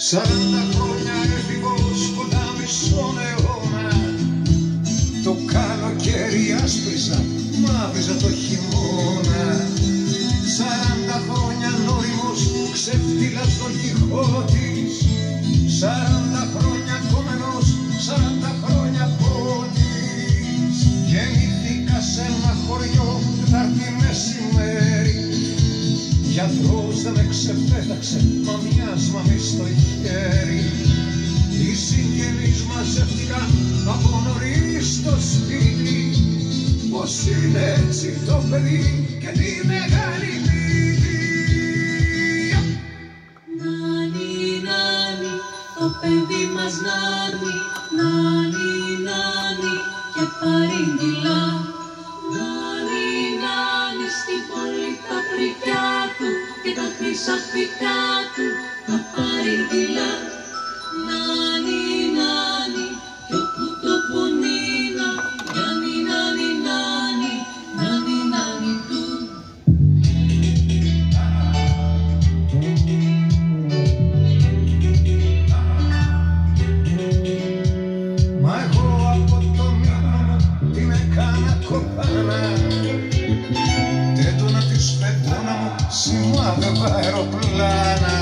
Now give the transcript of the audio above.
Σαράντα χρόνια έφηβος κοντά μισόν αιώνα. Το καλοκαίρι άσπριζα, μαύριζα το χειμώνα. Σαράντα χρόνια νόριμος ξεφτύλας τον Κιχώτης Σαράντα χρόνια κόμενος, σαράντα χρόνια πότης. Γεννήθηκα σε ένα χωριό τετάρτη μεσημέρι. Γιατρός δεν με ξεπέταξε, μα μοιάσμα μης στο χέρι. Οι συγγενείς μαζεύτηκαν από νωρίς στο σπίτι. Πώς είναι έτσι το παιδί και τη μεγάλη πίτη. Νάνι, νάνι, το παιδί μας νάνι, νάνι, νάνι και παρήγγυλα. Νάνι, νάνι, στην πόλη τα φρικιά του και τα χρυσαφικά του αεροπλάνα.